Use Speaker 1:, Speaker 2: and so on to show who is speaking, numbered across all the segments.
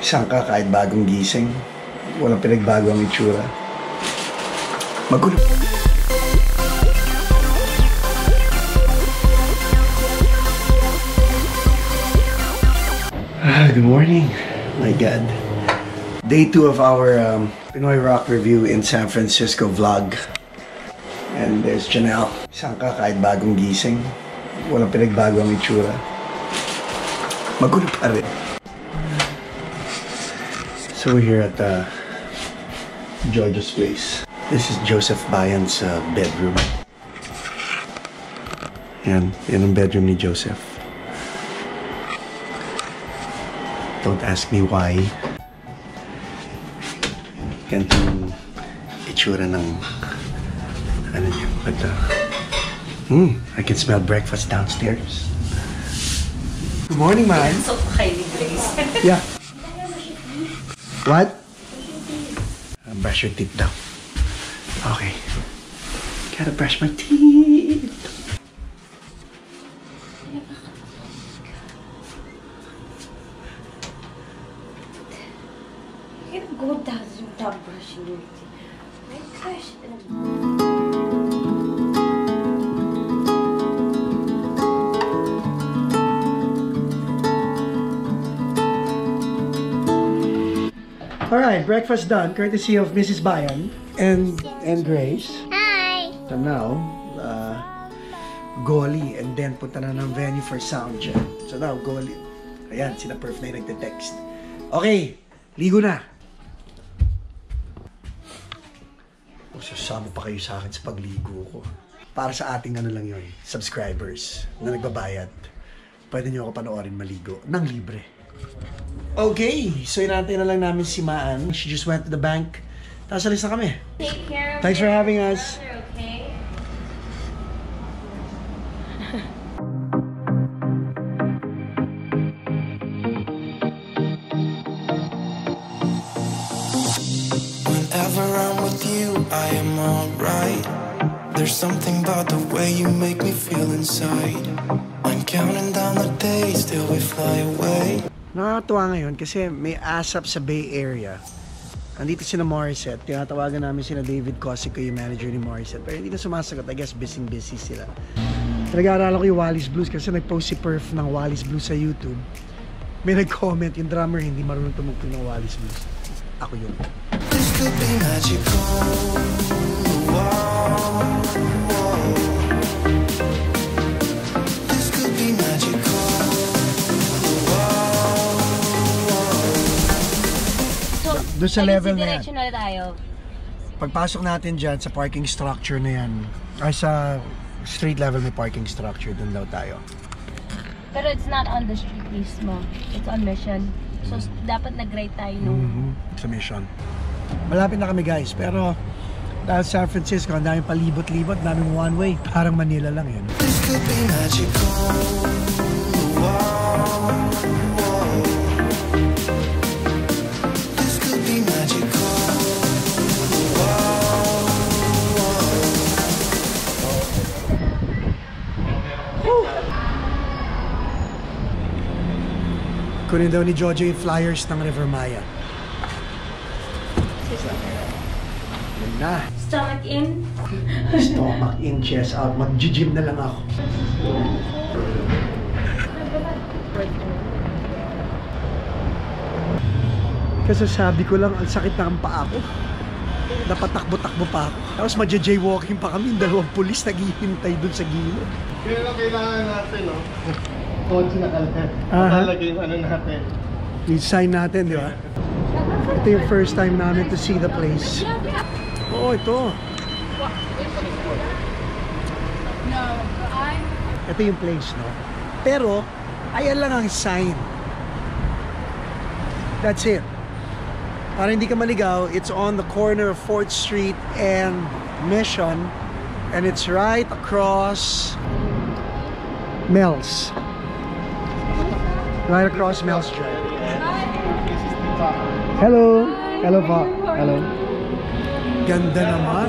Speaker 1: Isang ka kahit bagong gising. Walang pinagbago ang itsura. Magulo. Ah, good morning. My God. Day two of our um, Pinoy Rock Review in San Francisco vlog. And there's Janelle. Isang ka kahit bagong gising. Walang pinagbago ang itsura. Magulo pa rin. So we're here at uh, George's place. This is Joseph Bayan's uh, bedroom. Yan, yan ang bedroom ni Joseph. Don't ask me why. Ganito yung itsura ng ano niya. But, uh, hmm, I can smell breakfast downstairs. Good morning, man.
Speaker 2: So, Grace.
Speaker 1: Yeah. What? Brush your teeth daw. Okay. Gotta brush my teeth.
Speaker 2: Go down without brushing your teeth. My gosh.
Speaker 1: All right, breakfast done, courtesy of Mrs. Bayan and and Grace.
Speaker 3: Hi!
Speaker 1: So now, uh, Goli, and then punta na ng venue for sound check. So now, Goli. Ayan, sina Perf na yung nagte-text. Okay, ligo na. O, sasama pa kayo sa akin sa pagligo ko. Para sa ating ano lang yun, subscribers na nagbabayad. Pwede nyo ako panoorin maligo ng libre. Okay, so inantay na lang namin si Maan. She just went to the bank. Tapos alis na kami.
Speaker 3: Take care of
Speaker 1: Thanks for having us.
Speaker 3: your okay?
Speaker 4: Whenever I'm with you, I am alright. There's something about the way you make me feel inside. I'm counting down the days till we fly away.
Speaker 1: Nakakatuwa ngayon kasi may ASAP sa Bay Area. Andito si na Morissette. Tinatawagan namin si na David Cosico, yung manager ni Morissette. Pero hindi na sumasagot. I guess busy-busy sila. Pinag-aaralan ko yung Wallis Blues kasi nag-post si Perf ng Wallis Blues sa YouTube. May nag-comment, yung drummer hindi marunong tumugtog ng Wallis Blues. Ako yun.
Speaker 4: This could be magical. Wow.
Speaker 1: Doon sa level na yan.
Speaker 2: Tayo.
Speaker 1: Pagpasok natin dyan sa parking structure na yan, ay sa street level may parking structure, doon daw tayo.
Speaker 2: Pero it's not on the street mismo. It's on Mission. So, dapat nag-right tayo nung...
Speaker 1: Mhm, Sa mission. Malapit na kami guys, pero dahil San Francisco, ang daming palibot-libot, daming one way, parang Manila lang yun.
Speaker 4: This could be magical.
Speaker 1: Kunin daw ni Jojo yung flyers ng River Maya. Yun na.
Speaker 2: Stomach in.
Speaker 1: Stomach in, chest out. Mag-gym na lang ako. Kasi sabi ko lang, ang sakit na ang paa ko. Napatakbo-takbo pa ako. Tapos magja-jaywalking pa kami. Dalawang pulis naghihintay dun sa gilid.
Speaker 5: Kaya lang kailangan natin, no? Kotse na kalahit. Talaga ah. yung ano natin.
Speaker 1: Yung sign natin, di ba? Ito yung first time namin to see the place. Oo, ito. Ito yung place, no? Pero, ayan lang ang sign. That's it. Para hindi ka maligaw, it's on the corner of 4th Street and Mission. And it's right across Mel's. Right across Mel's Drive. Hello! Hello po. Hello. Ganda naman.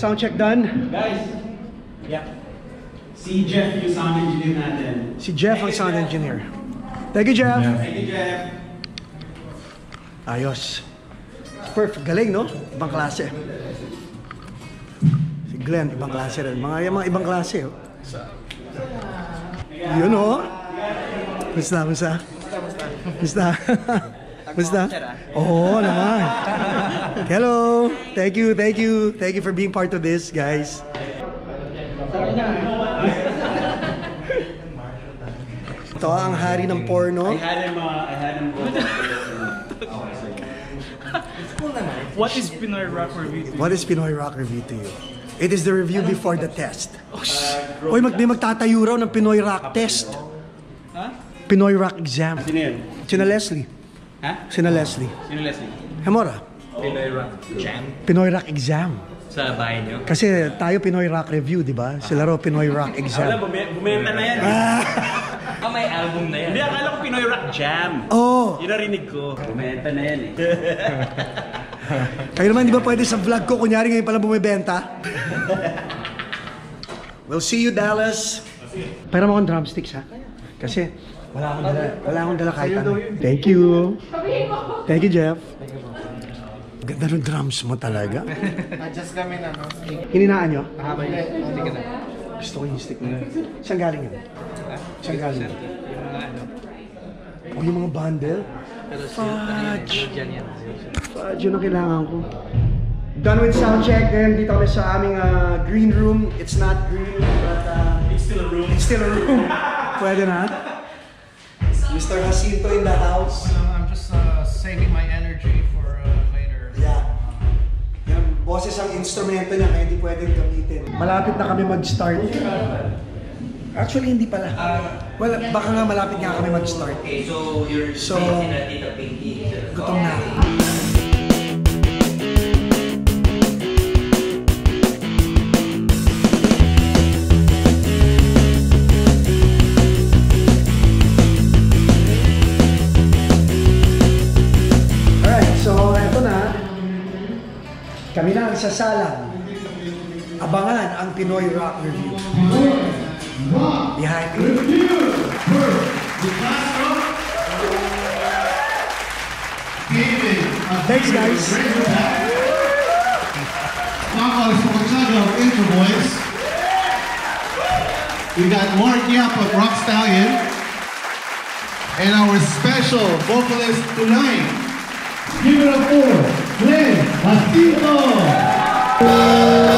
Speaker 1: Sound check done.
Speaker 3: Guys, yeah. Si Jeff yung sound engineer natin.
Speaker 1: Si Jeff ang sound engineer. Thank you, Jeff.
Speaker 3: Thank you, Jeff.
Speaker 1: Ayos. Perfect. Galing, no? Ibang klase. Si Glenn, ibang klase rin. Mga, yung mga ibang klase, oh. Yun, oh. Basta, basta. Basta. Basta. Oo naman. Hello. Thank you, thank you. Thank you for being part of this, guys. Ito ang hari ng porno.
Speaker 3: I had him, uh, I had him go
Speaker 6: What is Pinoy Rock Review?
Speaker 1: What is Pinoy Rock Review to you? It is the review before the test. Uy, mag may magtatayo raw ng Pinoy Rock test. Pinoy Rock exam.
Speaker 3: Sino yun?
Speaker 1: Sina Leslie.
Speaker 3: Ha?
Speaker 1: Sina Leslie.
Speaker 3: Sino Leslie?
Speaker 1: Hemora.
Speaker 6: Pinoy Rock Jam?
Speaker 1: Pinoy Rock exam.
Speaker 6: Sa bahay niyo?
Speaker 1: Kasi tayo Pinoy Rock Review, di ba? Sila raw Pinoy Rock
Speaker 3: Wala,
Speaker 1: exam.
Speaker 3: bume- bumenta na yan. eh.
Speaker 6: Ah, may album na yan.
Speaker 3: Hindi, akala ko Pinoy Rock Jam.
Speaker 1: Oh,
Speaker 3: Yun narinig ko. Bumenta na yan eh.
Speaker 1: kayo naman di ba pwede sa vlog ko, kunyari ngayon pala bumibenta? we'll see you, Dallas. Pera mo akong drumsticks, ha? Kasi wala akong dala, wala akong dala kahit ano. Thank you. Thank you, Jeff. Ganda ng drums mo talaga.
Speaker 5: Adjust kami na, no?
Speaker 1: Hininaan nyo?
Speaker 5: Haba yun. Hindi ka na.
Speaker 1: Gusto ko yung stick na yun. Saan galing yun? Saan galing yun? O yung mga bundle? Fudge! Fudge yun ang kailangan ko. Done with sound check. Ngayon dito kami sa aming ah, green room. It's not green, but uh,
Speaker 3: It's still a room.
Speaker 1: it's still a room. Pwede na. Mr. Jacinto in the house.
Speaker 5: I'm just uh, saving my energy for uh, later.
Speaker 1: Yeah. Yan, boses ang instrumento niya kaya hindi pwedeng gamitin. Malapit na kami mag-start. Actually, hindi pala. Well, baka nga malapit nga kami mag-start.
Speaker 6: Okay, so you're
Speaker 1: So,
Speaker 6: saying that Tita Pinky.
Speaker 1: Gutom na Kami na ang sasalang. Abangan ang Pinoy Rock Review. Behind me. Thanks, guys.
Speaker 7: Marcos Machado of Intro Boys. We got Mark Yap of Rock Stallion. And our special vocalist tonight. Give it up for Glenn Música